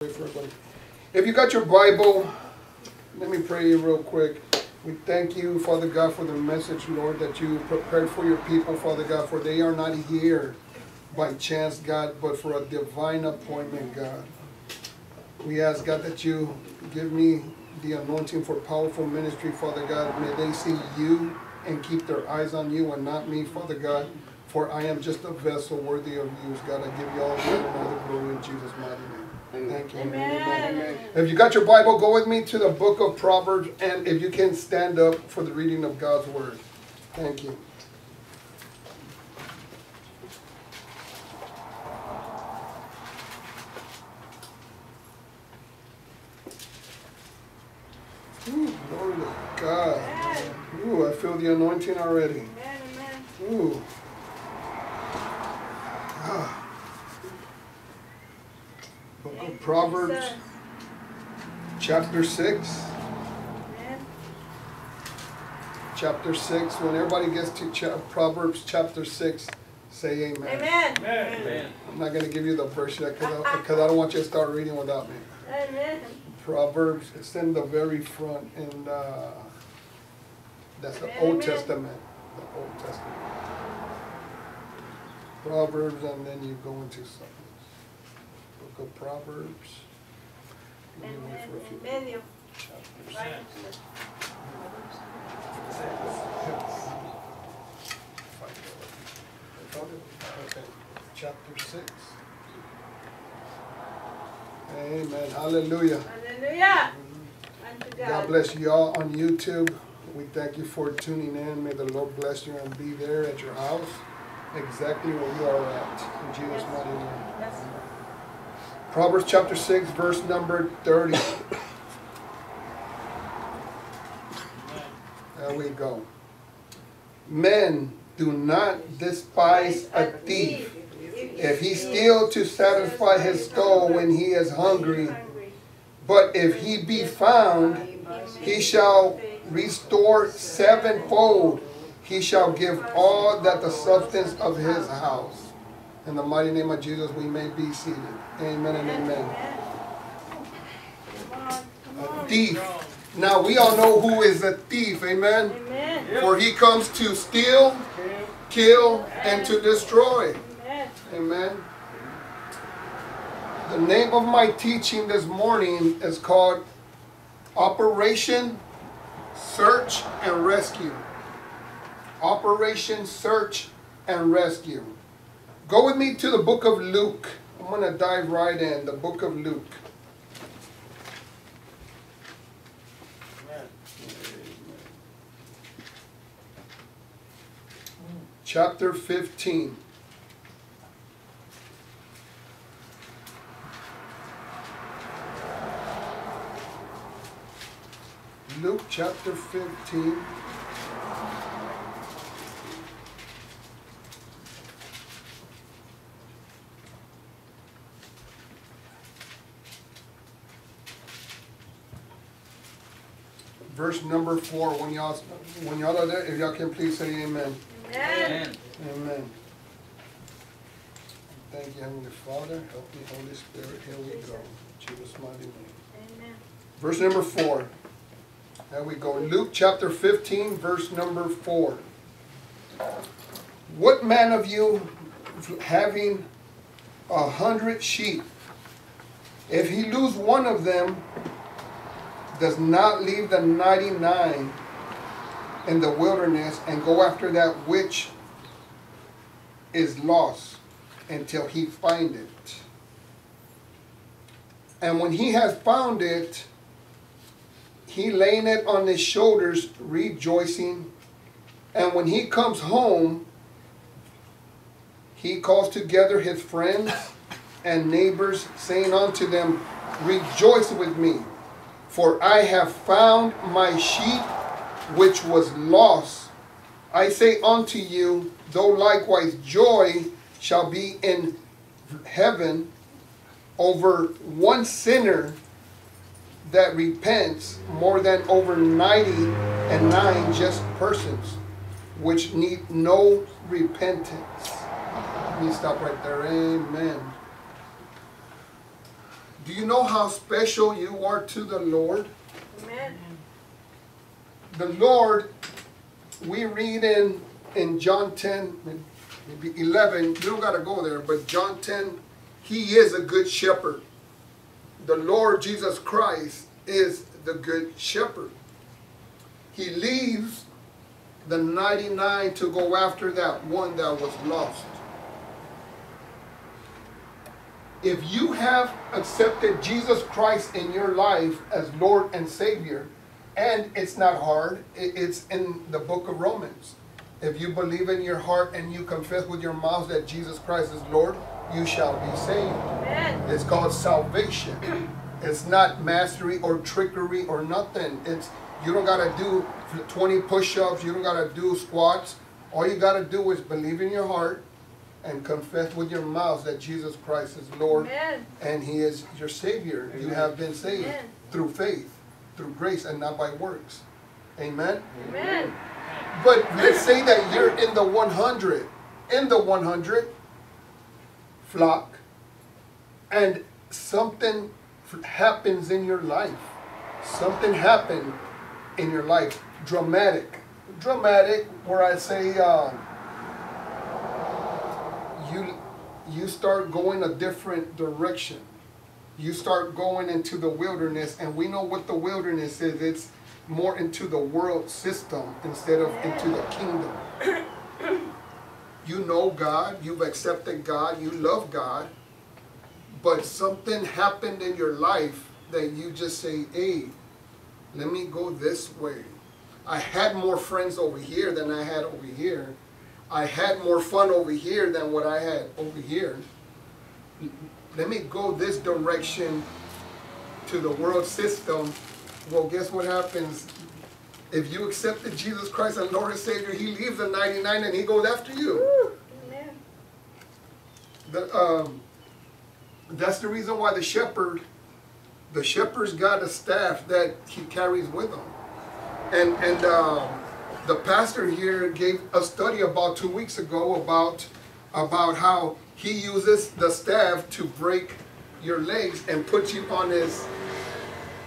If you got your Bible, let me pray you real quick. We thank you, Father God, for the message, Lord, that you prepared for your people, Father God, for they are not here by chance, God, but for a divine appointment, God. We ask, God, that you give me the anointing for powerful ministry, Father God. May they see you and keep their eyes on you and not me, Father God. For I am just a vessel worthy of use, God. I give you all honor and all the glory in Jesus' mighty name. Thank you. Amen. If you got your Bible, go with me to the book of Proverbs, and if you can stand up for the reading of God's word. Thank you. Ooh, glory to God. Ooh, I feel the anointing already. Amen, amen. Ooh. Ah. Book of Proverbs, chapter 6. Chapter 6. When everybody gets to cha- Proverbs chapter 6, say amen. Amen. Amen. I'm not going to give you the verse yet because I, 'cause I don't want you to start reading without me. Amen. Proverbs, it's in the very front, and uh, that's the Old Testament. The Old Testament. Proverbs, and then you go into something. Book of Proverbs. Let me wait for a few En medio. chapters. Right. Okay, chapter six. Amen. Hallelujah. Hallelujah. Mm-hmm. God. God bless you all on YouTube. We thank you for tuning in. May the Lord bless you and be there at your house, exactly where you are at. In Jesus' mighty name. Proverbs chapter 6, verse number 30. There we go. Men do not despise a thief if he steal to satisfy his soul when he is hungry. But if he be found, he shall restore sevenfold. He shall give all that the substance of his house. In the mighty name of Jesus, we may be seated. Amen and amen. Come A thief. Now we all know who is a thief. Amen. Amen. For he comes to steal, kill, and to destroy. Amen. Amen. The name of my teaching this morning is called Operation Search and Rescue. Operation Search and Rescue. Go with me to the book of Luke. I'm going to dive right in. The book of Luke. Chapter 15. Luke chapter 15. Verse number four. When y'all when y'all are there, if y'all can please say amen. Amen. Amen. Thank you, Heavenly Father. Help me, Holy Spirit. Here we go. Jesus' mighty name. Amen. Verse number four. There we go. Luke chapter 15, verse number four. What man of you having a hundred sheep, if he lose one of them, does not leave the ninety-nine in the wilderness and go after that which is lost until he find it? And when he has found it, he laying it on his shoulders, rejoicing. And when he comes home, he calls together his friends and neighbors, saying unto them, Rejoice with me, for I have found my sheep which was lost. I say unto you, though likewise joy shall be in heaven over one sinner that repents more than over 90 and 9 just persons which need no repentance. Let me stop right there. Amen. Do you know how special you are to the Lord? Amen. The Lord, we read in, in John 10, maybe 11, you don't got to go there, but John 10, He is a good shepherd. The Lord Jesus Christ is the good shepherd. He leaves the 99 to go after that one that was lost. If you have accepted Jesus Christ in your life as Lord and Savior, and it's not hard, it's in the book of Romans. If you believe in your heart and you confess with your mouth that Jesus Christ is Lord, you shall be saved. Amen. It's called salvation. It's not mastery or trickery or nothing. It's you don't gotta do 20 push-ups, you don't gotta do squats. All you gotta do is believe in your heart and confess with your mouth that Jesus Christ is Lord Amen. and He is your Savior. You have been saved Amen. through faith, through grace, and not by works. Amen. Amen. But let's say that you're in the 100, in the 100 flock, and something happens in your life. Something happened in your life, dramatic, dramatic. Where I say uh, you you start going a different direction. You start going into the wilderness, and we know what the wilderness is. It's more into the world system instead of into the kingdom. You know God, you've accepted God, you love God, but something happened in your life that you just say, hey, let me go this way. I had more friends over here than I had over here. I had more fun over here than what I had over here. Let me go this direction to the world system. Well, guess what happens? If you accepted Jesus Christ as Lord and Savior, He leaves the 99 and He goes after you. Woo. Amen. The, um, that's the reason why the shepherd, the shepherd's got a staff that he carries with him. And, and um, the pastor here gave a study about two weeks ago about, about how he uses the staff to break your legs and put you on his,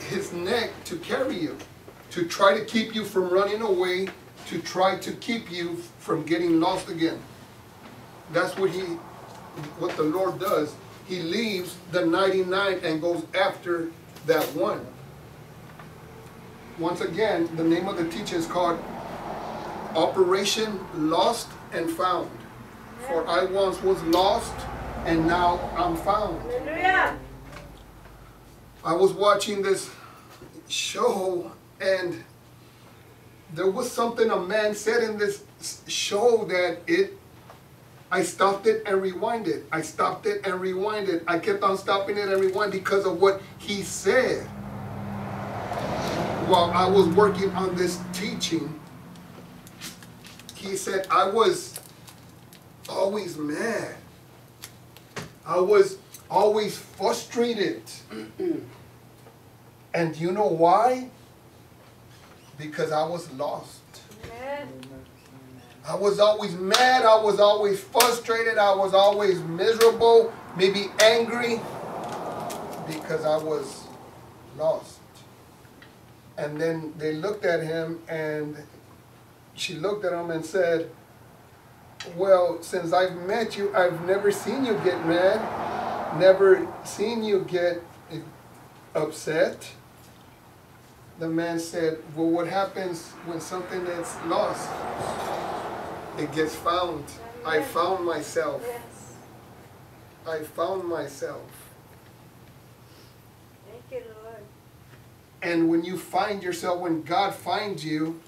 his neck to carry you, to try to keep you from running away, to try to keep you from getting lost again. That's what he, what the Lord does. He leaves the 99 and goes after that one. Once again, the name of the teaching is called Operation Lost and Found. For I once was lost and now I'm found. Hallelujah. I was watching this show and there was something a man said in this show that it I stopped it and rewinded. I stopped it and rewinded. I kept on stopping it and rewind because of what he said. While I was working on this teaching, he said I was always mad. I was always frustrated. and you know why? Because I was lost. Amen. I was always mad, I was always frustrated, I was always miserable, maybe angry, because I was lost. And then they looked at him and she looked at him and said, Well, since I've met you, I've never seen you get mad, never seen you get upset. The man said, Well, what happens when something is lost? It gets found. I found myself. Yes. I found myself. Thank you, Lord. And when you find yourself, when God finds you,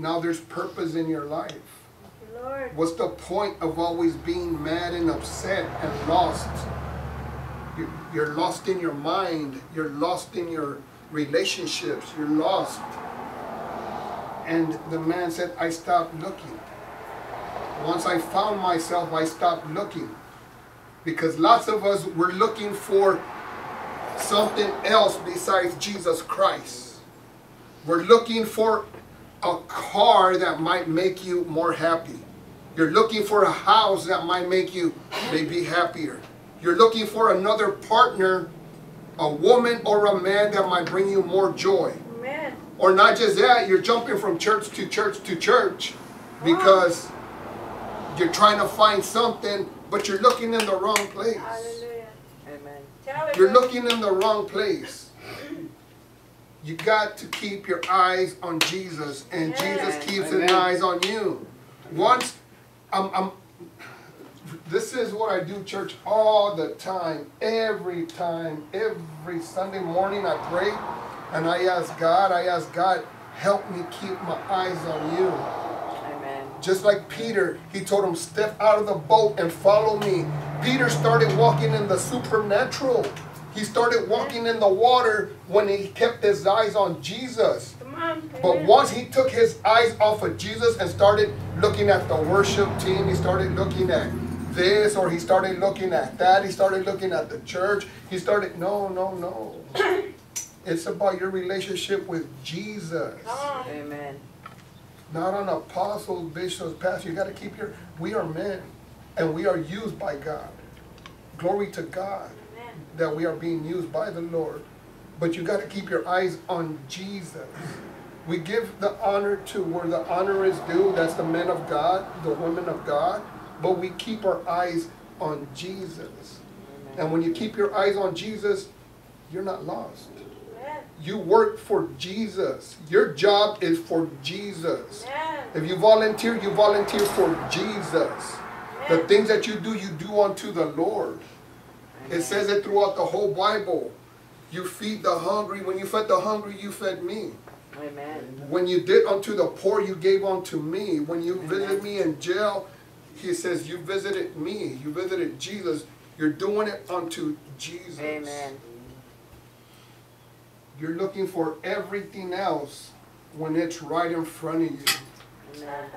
now there's purpose in your life. Lord. What's the point of always being mad and upset and lost? You- You're lost in your mind. You're lost in your relationships. You're lost. And the man said, I stopped looking. Once I found myself, I stopped looking. Because lots of us were looking for something else besides Jesus Christ. We're looking for a car that might make you more happy. You're looking for a house that might make you maybe happier. You're looking for another partner, a woman or a man that might bring you more joy. Amen. Or not just that, you're jumping from church to church to church because you're trying to find something, but you're looking in the wrong place. Hallelujah. Amen. You're looking in the wrong place. You got to keep your eyes on Jesus, and Jesus keeps Amen. his eyes on you. Once, I'm, I'm, this is what I do, church, all the time, every time, every Sunday morning. I pray, and I ask God. I ask God, help me keep my eyes on you. Amen. Just like Peter, he told him, Step out of the boat and follow me. Peter started walking in the supernatural. He started walking in the water when he kept his eyes on Jesus. But once he took his eyes off of Jesus and started looking at the worship team, he started looking at this or he started looking at that, he started looking at the church, he started, no, no, no. It's about your relationship with Jesus Amen. not on apostles, bishops, pastors. You got to keep your. We are men, and we are used by God. Glory to God Amen. That we are being used by the Lord. But you got to keep your eyes on Jesus. We give the honor to where the honor is due. That's the men of God, the women of God. But we keep our eyes on Jesus. And when you keep your eyes on Jesus, you're not lost. You work for Jesus. Your job is for Jesus. If you volunteer, you volunteer for Jesus. The things that you do, you do unto the Lord. It says it throughout the whole Bible. You feed the hungry. When you fed the hungry, you fed me. Amen. When you did unto the poor, you gave unto me. When you visited me in jail, he says, You visited me. You visited Jesus. You're doing it unto Jesus. Amen. You're looking for everything else when it's right in front of you. Amen.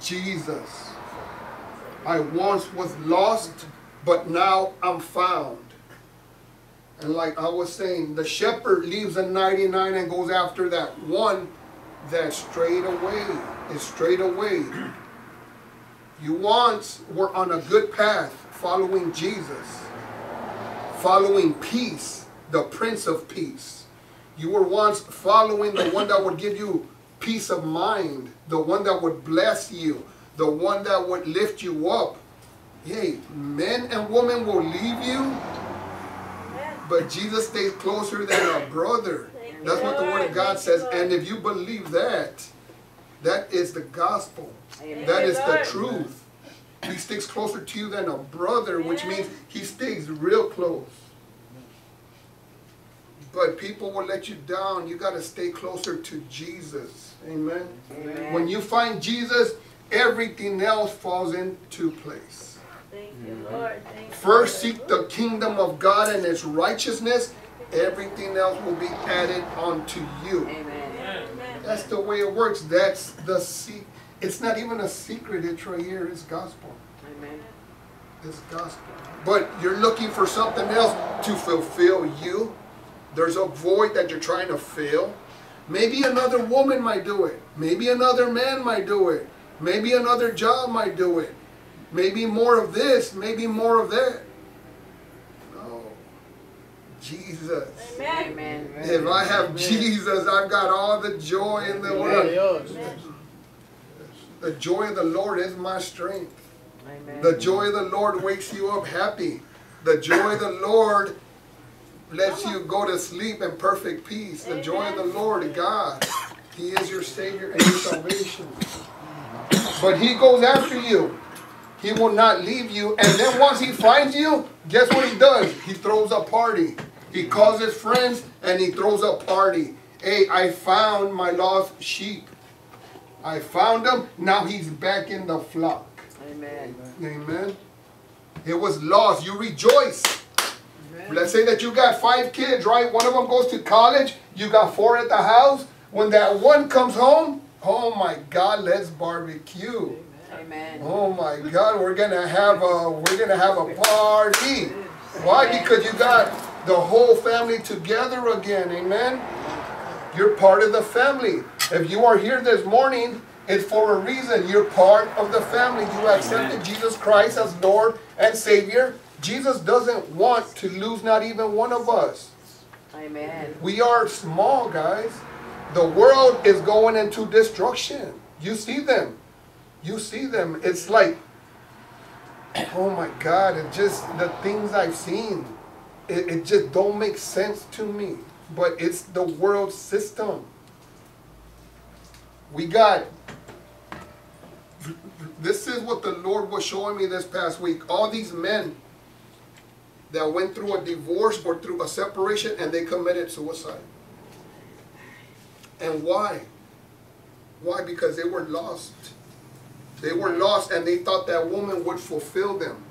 Jesus. I once was lost, but now I'm found. And like I was saying, the shepherd leaves the 99 and goes after that one that strayed away. Is strayed away. You once were on a good path, following Jesus, following peace, the Prince of Peace. You were once following the one that would give you peace of mind, the one that would bless you, the one that would lift you up. Hey, men and women will leave you, but Jesus stays closer than a brother. That's what the Word of God says. And if you believe that, that is the gospel. Amen. That you, is the truth. He sticks closer to you than a brother, which means he sticks real close. But people will let you down. You got to stay closer to Jesus. Amen. Amen. When you find Jesus, everything else falls into place. Thank you, mm-hmm. Lord. Thank First, seek the kingdom of God and its righteousness. Everything else will be added onto you. Amen. Amen. That's the way it works. That's the se- It's not even a secret. It's right here. It's gospel. Amen. It's gospel. But you're looking for something else to fulfill you. There's a void that you're trying to fill. Maybe another woman might do it. Maybe another man might do it. Maybe another job might do it. Maybe more of this. Maybe more of that. No. Jesus. Amen. Amen. If I have Jesus, I've got all the joy in the world. Amen. The joy of the Lord is my strength. Amen. The joy of the Lord wakes you up happy. The joy of the Lord lets you go to sleep in perfect peace. The joy of the Lord, God, He is your Savior and your salvation. But He goes after you. He will not leave you. And then once He finds you, guess what He does? He throws a party. He calls His friends and He throws a party. Hey, I found my lost sheep. I found him. Now he's back in the flock. Amen. Amen. It was lost. You rejoice. Let's say that you got five kids, right? One of them goes to college. You got four at the house. When that one comes home, oh my God, let's barbecue. Amen. Oh my God, we're gonna have a we're gonna have a party. Why? Because you got the whole family together again. Amen. You're part of the family. If you are here this morning, it's for a reason. You're part of the family. You accepted Jesus Christ as Lord and Savior. Jesus doesn't want to lose not even one of us. Amen. We are small, guys. The world is going into destruction. You see them. You see them. It's like, oh my God, it just, the things I've seen, it, it just don't make sense to me. But it's the world system. We got, this is what the Lord was showing me this past week. All these men that went through a divorce or through a separation and they committed suicide. And why? Why? Because they were lost. They were lost and they thought that woman would fulfill them.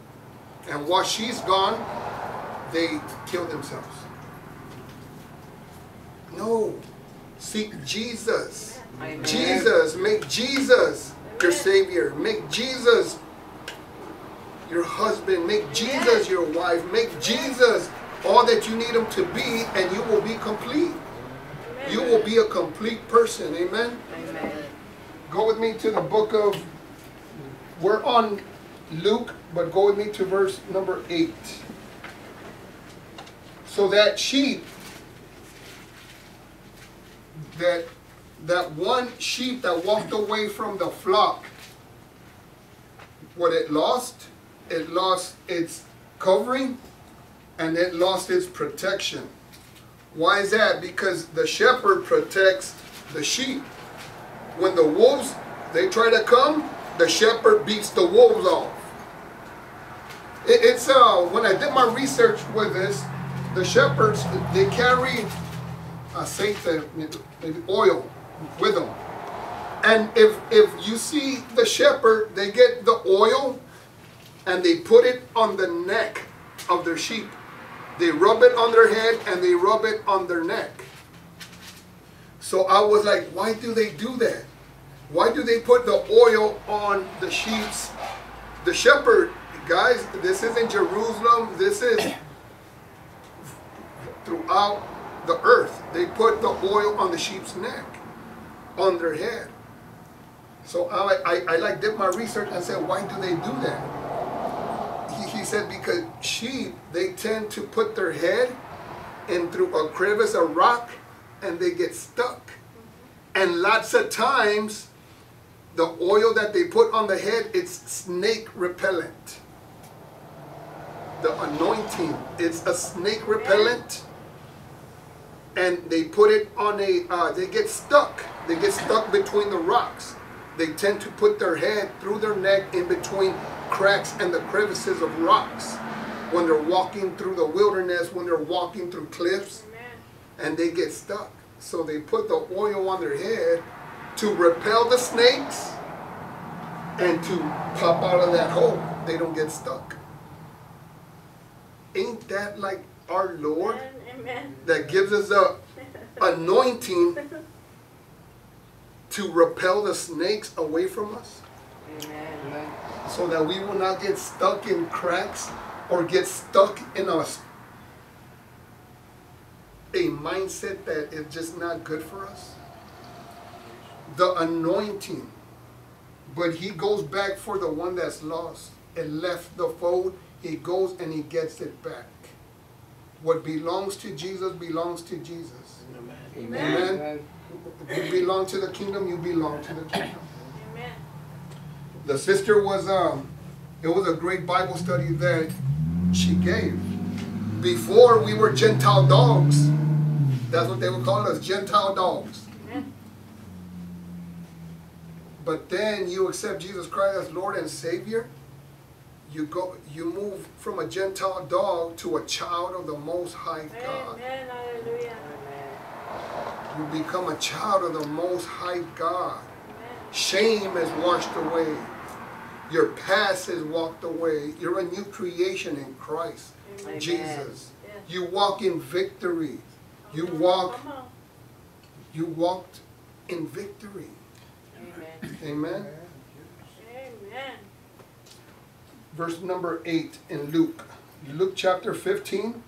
And while she's gone, they kill themselves. No. Seek Jesus. Amen. Jesus. Make Jesus your Savior. Make Jesus your husband. Make Jesus your wife. Make Jesus all that you need him to be, and you will be complete. You will be a complete person. Amen. Amen. Go with me to the book of, we're on Luke, but go with me to verse number 8. So that sheep, that, that one sheep that walked away from the flock, what it lost, it lost its covering and it lost its protection. Why is that? Because the shepherd protects the sheep when the wolves they try to come, the shepherd beats the wolves off. It- it's uh when I did my research with this, the shepherds they carry aceite, maybe oil with them. And if if you see the shepherd, they get the oil and they put it on the neck of their sheep. They rub it on their head and they rub it on their neck. So I was like, why do they do that? Why do they put the oil on the sheep's? The shepherd, guys, this isn't Jerusalem. This is throughout the earth. They put the oil on the sheep's neck, on their head. So I, I, I like did my research and said, why do they do that? He, he said because sheep, they tend to put their head in through a crevice, a rock, and they get stuck. And lots of times, the oil that they put on the head, it's snake repellent. The anointing, it's a snake repellent. And they put it on a, uh, they get stuck. They get stuck between the rocks. They tend to put their head through their neck in between cracks and the crevices of rocks. When they're walking through the wilderness, when they're walking through cliffs, Amen. and they get stuck. So they put the oil on their head to repel the snakes and to pop out of that hole. They don't get stuck. Ain't that like our Lord Amen. Amen. that gives us a anointing to repel the snakes away from us Amen. so that we will not get stuck in cracks or get stuck in a a mindset that is just not good for us. The anointing. But he goes back for the one that's lost and left the fold. He goes and he gets it back. What belongs to Jesus belongs to Jesus. Amen. You belong to the kingdom, you belong to the kingdom. Amen. The sister was um it was a great Bible study that she gave. Before we were Gentile dogs. That's what they would call us, Gentile dogs. Amen. But then you accept Jesus Christ as Lord and Savior. You go you move from a Gentile dog to a child of the most high God. Amen. Hallelujah. You become a child of the most high God. Amen. Shame is washed away. Your past is walked away. You're a new creation in Christ. Amen. Jesus. You walk in victory. You walk, you walked in victory. Amen. Amen. Verse number 8 in Luke. Luke chapter 15,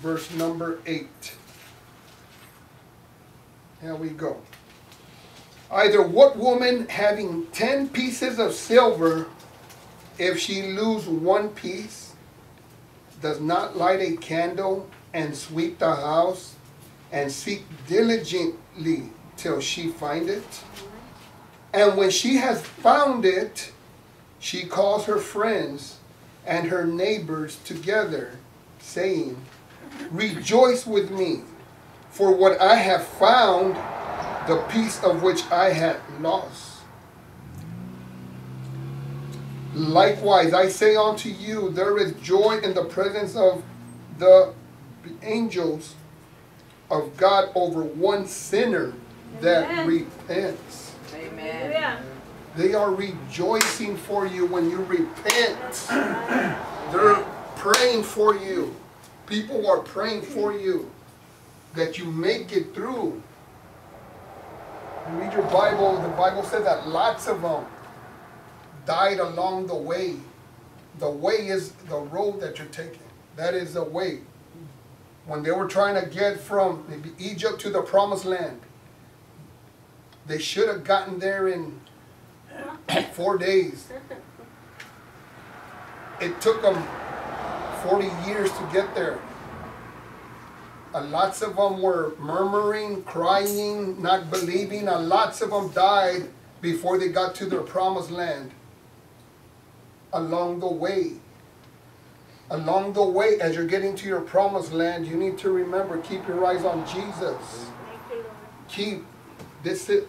verse number 8. Here we go. Either what woman having 10 pieces of silver, if she lose one piece, does not light a candle and sweep the house and seek diligently till she find it. And when she has found it, she calls her friends and her neighbors together, saying, Rejoice with me, for what I have found, the piece of which I had lost. Likewise, I say unto you, there is joy in the presence of the angels of God over one sinner that repents. Amen. Hallelujah. They are rejoicing for you when you repent. They're praying for you. People are praying for you that you make it through. You read your Bible, the Bible says that lots of them died along the way. The way is the road that you're taking. That is the way. When they were trying to get from maybe Egypt to the promised land, they should have gotten there in four days. It took them 40 years to get there. And lots of them were murmuring, crying, not believing, and lots of them died before they got to their promised land. Along the way. Along the way, as you're getting to your promised land, you need to remember keep your eyes on Jesus. Thank you, Lord. Keep this it.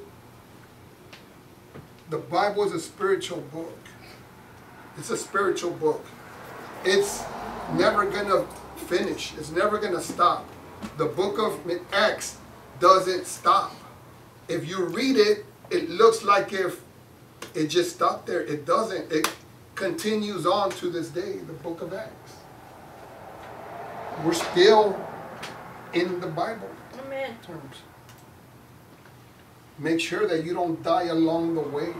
The Bible is a spiritual book. It's a spiritual book. It's never gonna finish. It's never gonna stop. The book of Acts doesn't stop. If you read it, it looks like if it just stopped there. It doesn't. It continues on to this day, the book of Acts. We're still in the Bible Amen. terms. Make sure that you don't die along the way.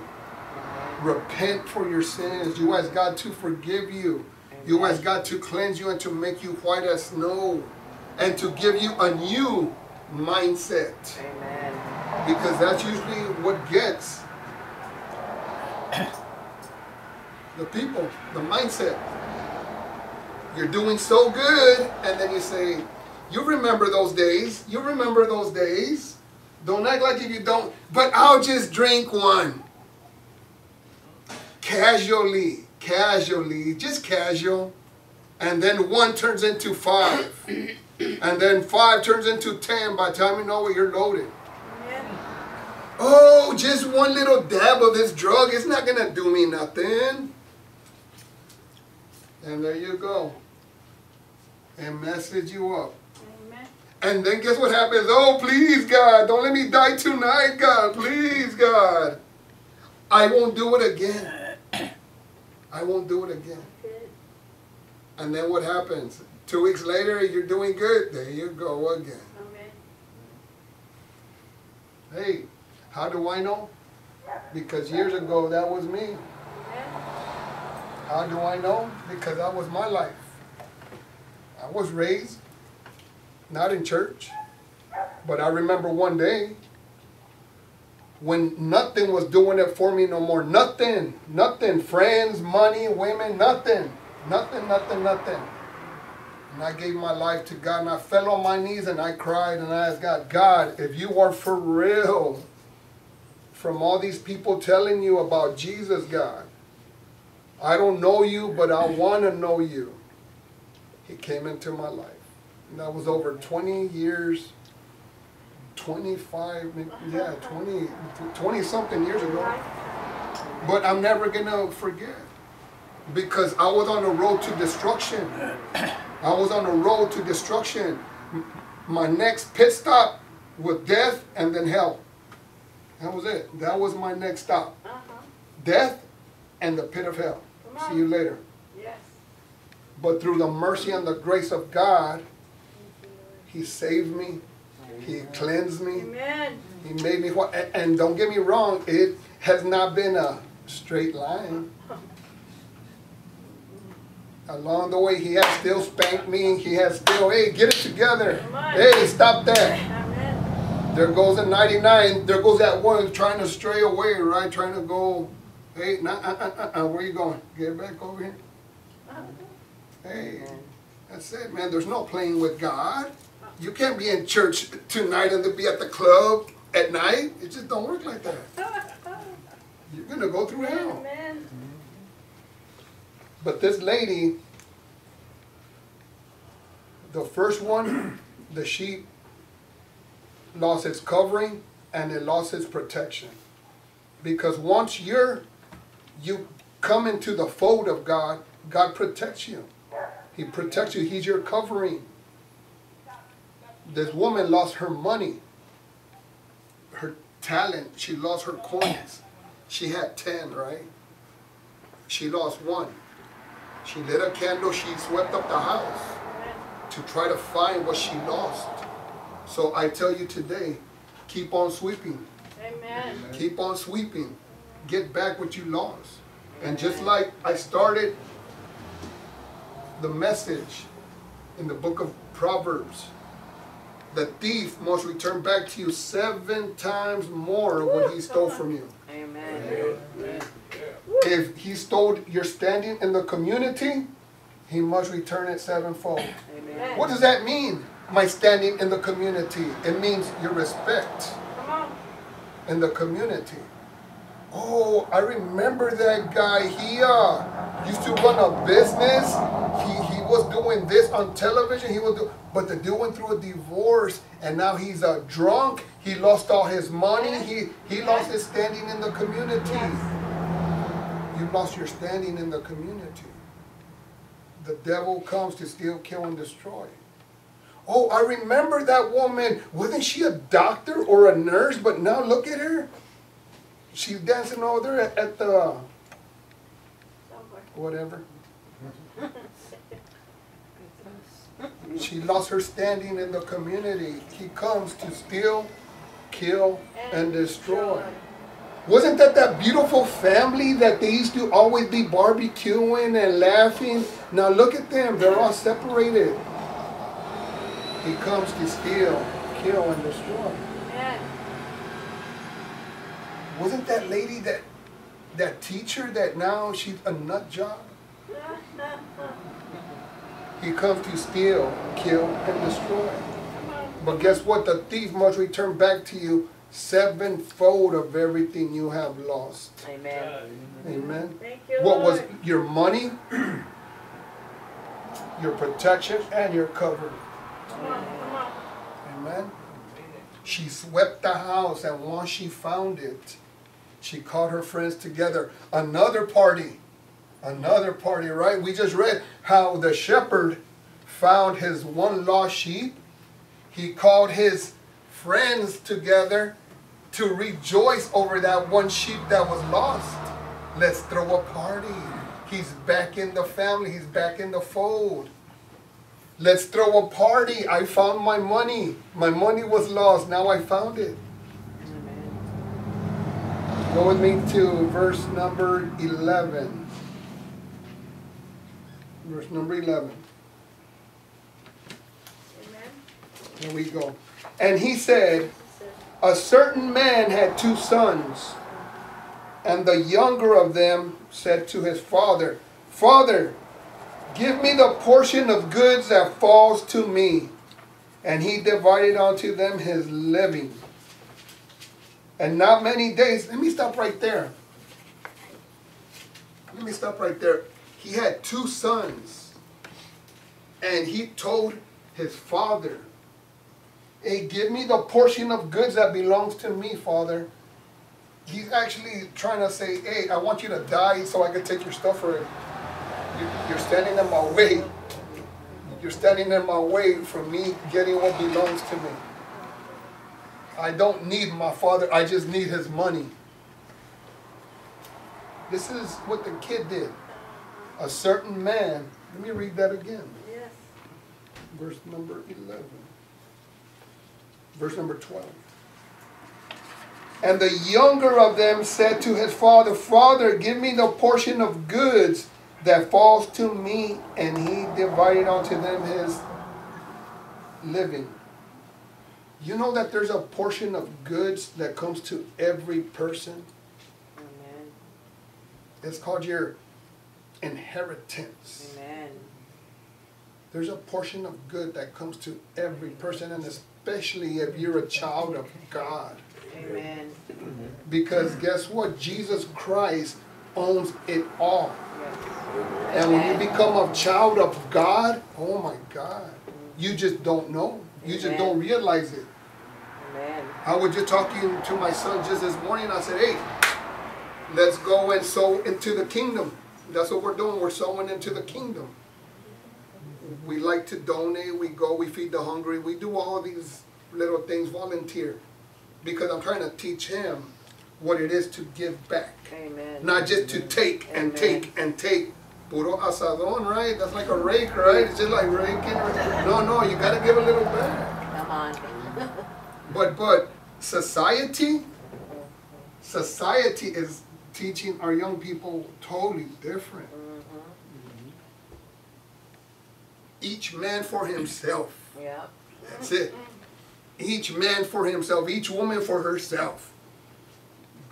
Repent for your sins. You ask God to forgive you. You ask God to cleanse you and to make you white as snow. And to give you a new mindset. Amen. Because that's usually what gets the people, the mindset. You're doing so good, and then you say, You remember those days. You remember those days. Don't act like if you don't, but I'll just drink one. Casually, casually, just casual. And then one turns into five. and then five turns into ten. By the time you know it, you're loaded. Oh, just one little dab of this drug, it's not gonna do me nothing. And there you go. And message you up. And then guess what happens? Oh, please, God, don't let me die tonight, God. Please, God. I won't do it again. I won't do it again. And then what happens? Two weeks later, you're doing good. There you go again. Amen. Hey, how do I know? Because years ago, that was me. How do I know? Because that was my life. I was raised not in church, but I remember one day when nothing was doing it for me no more. Nothing, nothing. Friends, money, women, nothing. Nothing, nothing, nothing. And I gave my life to God and I fell on my knees and I cried and I asked God, God, if you are for real, from all these people telling you about Jesus, God, I don't know you, but I want to know you. He came into my life. And that was over 20 years, 25, yeah, 20, 20 something years ago. But I'm never going to forget because I was on the road to destruction. I was on the road to destruction. My next pit stop was death and then hell. That was it. That was my next stop. Uh-huh. Death and the pit of hell. See you later. Yes. But through the mercy and the grace of God, Thank you, Lord. He saved me. He cleansed me. Amen. He made me what? And, and don't get me wrong, it has not been a straight line. Along the way, He has still spanked me. He has still, hey, get it together. Hey, stop that. Amen. There goes a 99. There goes that one trying to stray away, right? Trying to go, hey, nah, uh, uh, uh, uh, where you going? Get back over here. Hey, that's it, man. There's no playing with God. You can't be in church tonight and then be at the club at night. It just don't work like that. You're gonna go through hell. Amen. But this lady, the first one, the sheep lost its covering and it lost its protection. Because once you're you come into the fold of God, God protects you. He protects you. He's your covering. This woman lost her money, her talent. She lost her coins. She had 10, right? She lost one. She lit a candle, she swept up the house to try to find what she lost. So I tell you today, keep on sweeping. Amen. Keep on sweeping. Get back what you lost. And just like I started the message in the book of Proverbs, the thief must return back to you seven times more of what he stole from you. Amen. If he stole your standing in the community, he must return it sevenfold. Amen. What does that mean? My standing in the community. It means your respect in the community. Oh, I remember that guy. He uh, used to run a business. He, he was doing this on television. He was do, but the dude went through a divorce, and now he's a drunk. He lost all his money. He he lost his standing in the community. You lost your standing in the community. The devil comes to steal, kill, and destroy. Oh, I remember that woman. Wasn't she a doctor or a nurse? But now look at her. She's dancing over there at, at the whatever. She lost her standing in the community. He comes to steal, kill, and destroy. Wasn't that that beautiful family that they used to always be barbecuing and laughing? Now look at them, they're all separated. He comes to steal, kill, and destroy. Wasn't that lady that that teacher that now she's a nut job? He comes to steal, kill, and destroy. But guess what? The thief must return back to you sevenfold of everything you have lost. Amen. Amen. Thank you, What was your money, your protection, and your covering. Come on. Come on. Amen. She swept the house, and once she found it, she called her friends together. Another party. Another party, right? We just read how the shepherd found his one lost sheep. He called his friends together to rejoice over that one sheep that was lost. Let's throw a party. He's back in the family, he's back in the fold. Let's throw a party. I found my money. My money was lost. Now I found it. Go with me to verse number 11. Verse number 11. Amen. Here we go. And he said, A certain man had two sons, and the younger of them said to his father, Father, give me the portion of goods that falls to me. And he divided unto them his living. And not many days, let me stop right there. Let me stop right there. He had two sons, and he told his father, Hey, give me the portion of goods that belongs to me, Father. He's actually trying to say, hey, I want you to die so I can take your stuff for it. You- You're standing in my way. You're standing in my way from me getting what belongs to me. I don't need my father, I just need his money. This is what the kid did. A certain man, let me read that again Yes. verse number 11. Verse number 12. And the younger of them said to his father, Father, give me the portion of goods that falls to me. And he divided unto them his living. You know that there's a portion of goods that comes to every person? Amen. It's called your inheritance. Amen. there's a portion of good that comes to every person, and especially if you're a child of God. Amen. Because guess what? Jesus Christ owns it all. Yes. And when you become a child of God, oh my God, you just don't know. You just don't realize it. Amen. I was just talking to my son just this morning. I said, hey, let's go and sow into the kingdom. That's what we're doing. We're sowing into the kingdom. We like to donate. We go, we feed the hungry. We do all these little things, volunteer. Because I'm trying to teach him what it is to give back. Amen. Not just to take and Amen. take and take. Puro asadón, right? That's like a rake, right? It's just like raking. No, no, you gotta give a little back. Come on. But but society, society is teaching our young people totally different. Mm-hmm. Each man for himself. Yep. That's it. Each man for himself. Each woman for herself.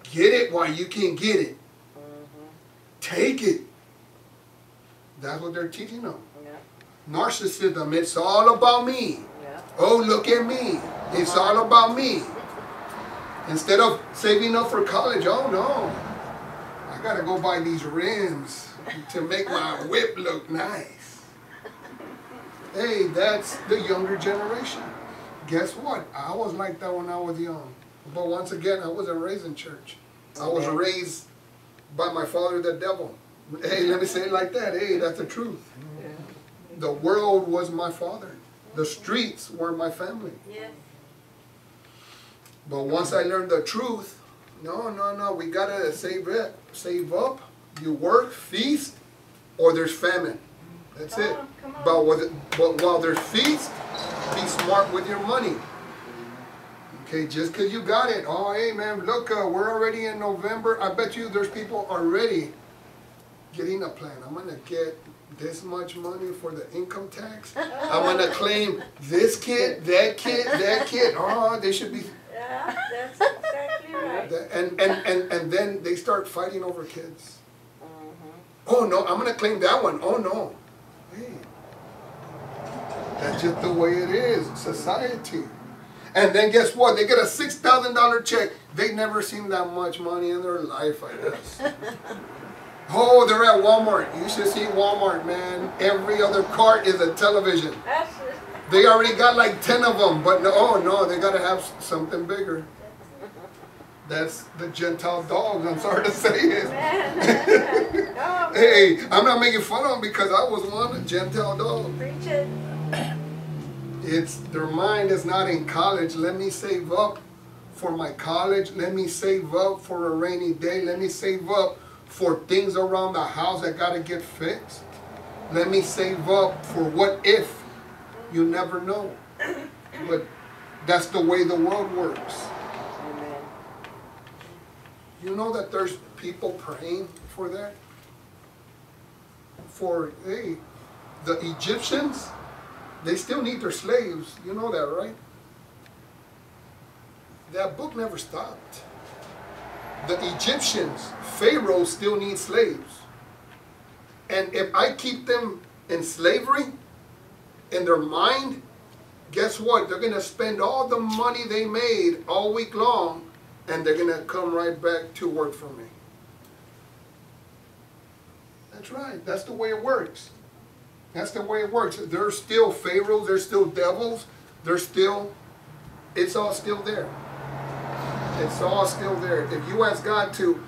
Get it while you can get it. Mm-hmm. Take it. That's what they're teaching them. Yep. Narcissism. It's all about me. Yep. Oh, look at me. It's all about me. Instead of saving up for college, oh no. I gotta go buy these rims to make my whip look nice. Hey, that's the younger generation. Guess what? I was like that when I was young. But once again, I wasn't raised in church. I was raised by my father, the devil. Hey, let me say it like that. Hey, that's the truth. The world was my father. The streets were my family. Yes. But once I learned the truth, no, no, no, we gotta save it, save up. You work, feast, or there's famine. That's Come it. on, come on. But, with it, but while there's feast, be smart with your money. Okay, just because you got it. Oh, hey, man, look, uh, we're already in November. I bet you there's people already getting a plan. I'm going to get this much money for the income tax. I'm going to claim this kid, that kid, that kid. Oh, they should be. Yeah, And, and, and, and then they start fighting over kids. Mm-hmm. Oh, no, I'm going to claim that one. Oh, no. Hey, that's just the way it is, society. And then guess what? They get a six thousand dollar check. They've never seen that much money in their life, I guess. oh, they're at Walmart. You should see Walmart, man. Every other cart is a television. That's They already got like ten of them, but no, oh no, they gotta have something bigger. That's the Gentile dogs. I'm sorry to say it. Hey, I'm not making fun of them because I was one, Gentile dog. preach it. It's their mind is not in college. Let me save up for my college. Let me save up for a rainy day. Let me save up for things around the house that gotta get fixed. Let me save up for what if. You never know. But that's the way the world works. You know that there's people praying for that? For, hey, the Egyptians, they still need their slaves. You know that, right? That book never stopped. The Egyptians, Pharaoh still needs slaves. And if I keep them in slavery, in their mind, guess what? They're going to spend all the money they made all week long and they're going to come right back to work for me. That's right. That's the way it works. That's the way it works. There's still pharaohs, there's still devils, there's still, it's all still there. It's all still there. If you ask God to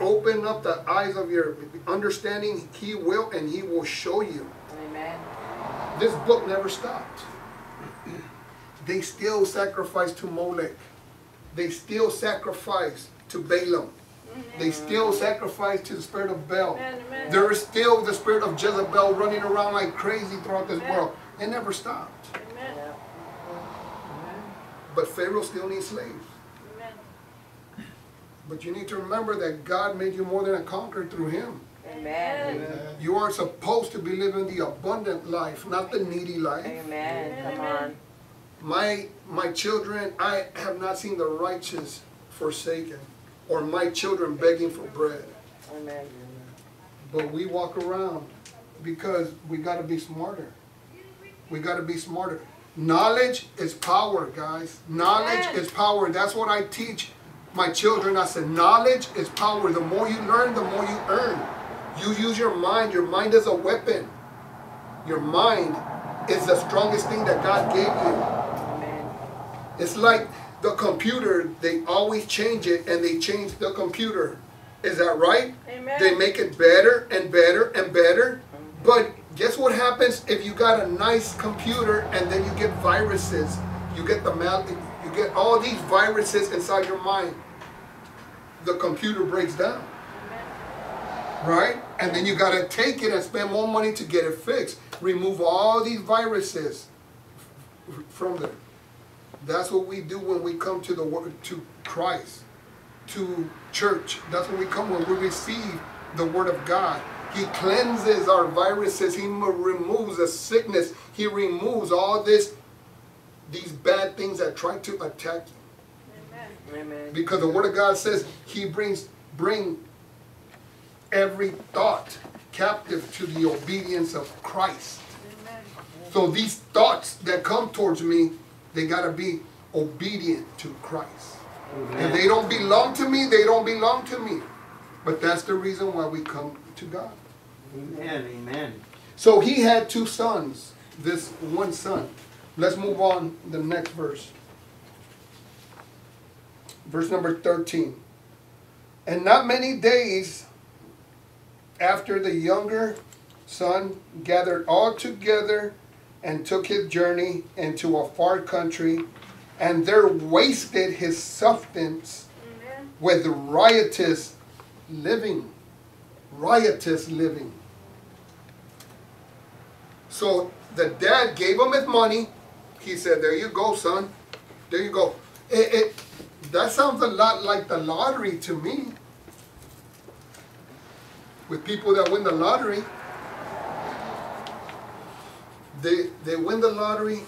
open up the eyes of your understanding, He will, and He will show you. Amen. This book never stopped. They still sacrifice to Molech. They still sacrifice to Balaam. They still sacrifice to the spirit of Baal. Amen, amen. There is still the spirit of Jezebel running around like crazy throughout this world. It never stopped. Amen. But Pharaoh still needs slaves. But you need to remember that God made you more than a conqueror through Him. Amen. You are supposed to be living the abundant life, not the needy life. Amen. Come on. My my children, I have not seen the righteous forsaken, or my children begging for bread. Amen. But we walk around because we got to be smarter. We got to be smarter. Knowledge is power, guys. Knowledge Amen. is power. That's what I teach my children. I said, knowledge is power. The more you learn, the more you earn. You use your mind. Your mind is a weapon. Your mind is the strongest thing that God gave you. It's like the computer, they always change it and they change the computer. Is that right? Amen. They make it better and better and better. But guess what happens if you got a nice computer and then you get viruses? You get the mal you get all these viruses inside your mind. The computer breaks down. Right? And then you got to take it and spend more money to get it fixed. Remove all these viruses from there. That's what we do when we come to the word to Christ, to church. That's when we come when we receive the word of God. He cleanses our viruses. He removes the sickness. He removes all this, these bad things that try to attack you. Amen. Amen. Because the word of God says He brings bring every thought captive to the obedience of Christ. Amen. So these thoughts that come towards me, they gotta be obedient to Christ. If they don't belong to me, they don't belong to me. But that's the reason why we come to God. Amen, amen. So he had two sons, this one son. Let's move on the next verse. Verse number 13. And not many days after the younger son gathered all together and took his journey into a far country, and there wasted his substance Amen. with riotous living. Riotous living. So the dad gave him his money. He said, There you go, son. There you go. It, it, that sounds a lot like the lottery to me. With people that win the lottery, they, they win the lottery